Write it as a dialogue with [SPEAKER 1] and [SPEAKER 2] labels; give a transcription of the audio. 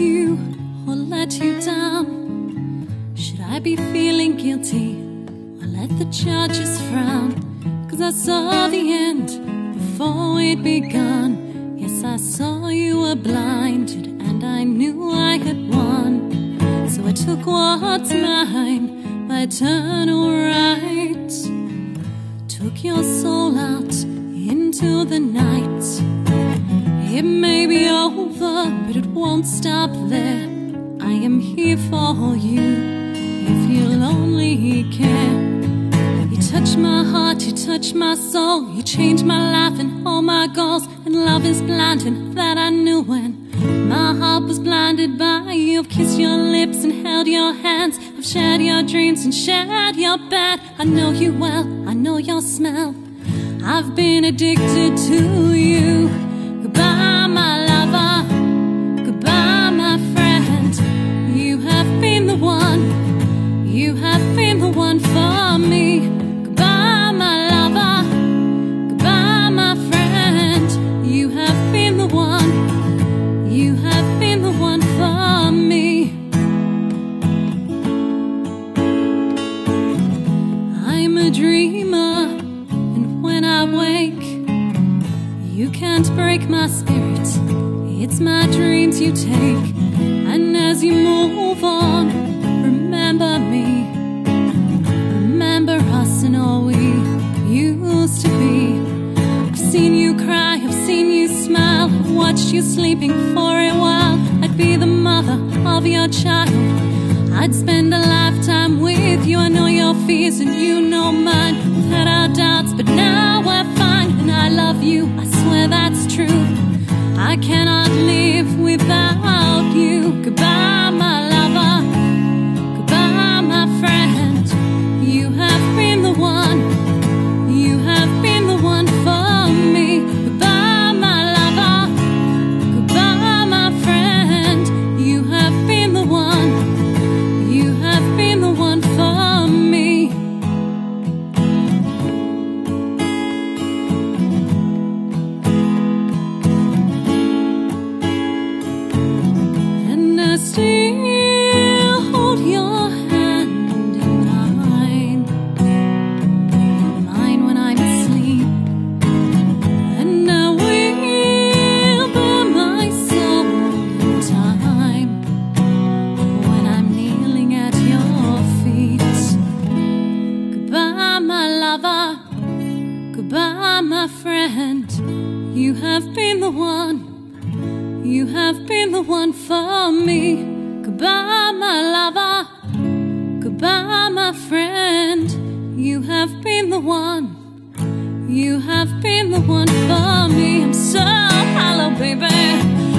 [SPEAKER 1] you or let you down? Should I be feeling guilty or let the judges frown? Cause I saw the end before it begun. Yes, I saw you were blinded and I knew I had won. So I took what's mine, my eternal right. Took your soul out into the night. It may be over, but it won't stop there. I am here for you if you'll only care. You touch my heart, you touch my soul, you change my life and all my goals. And love is blind, and that I knew when my heart was blinded by you. I've kissed your lips and held your hands. I've shared your dreams and shared your bed. I know you well, I know your smell. I've been addicted to you. Goodbye, my lover. You can't break my spirit. It's my dreams you take, and as you move on, remember me. Remember us and all we used to be. I've seen you cry, I've seen you smile, I've watched you sleeping for a while. I'd be the mother of your child. I'd spend a lifetime with you. I know your fears and you know mine. Had our doubts, I cannot live without you. Goodbye, my friend. You have been the one. You have been the one for me. Goodbye, my lover. Goodbye, my friend. You have been the one. You have been the one for me. I'm so hollow, baby.